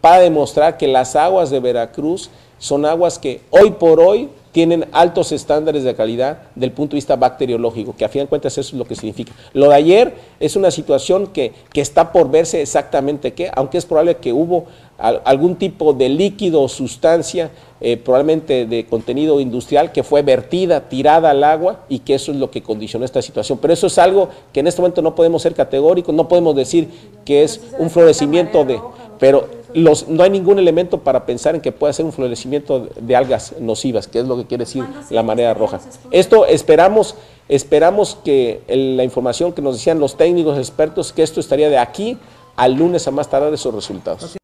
para demostrar que las aguas de Veracruz son aguas que hoy por hoy tienen altos estándares de calidad del punto de vista bacteriológico, que a fin de cuentas eso es lo que significa. Lo de ayer es una situación que, que está por verse exactamente qué, aunque es probable que hubo algún tipo de líquido o sustancia, eh, probablemente de contenido industrial, que fue vertida, tirada al agua y que eso es lo que condicionó esta situación. Pero eso es algo que en este momento no podemos ser categóricos, no podemos decir que es un florecimiento de... Pero los, no hay ningún elemento para pensar en que pueda ser un florecimiento de algas nocivas, que es lo que quiere decir la marea roja. Esto esperamos, esperamos que la información que nos decían los técnicos expertos, que esto estaría de aquí al lunes a más tardar esos resultados.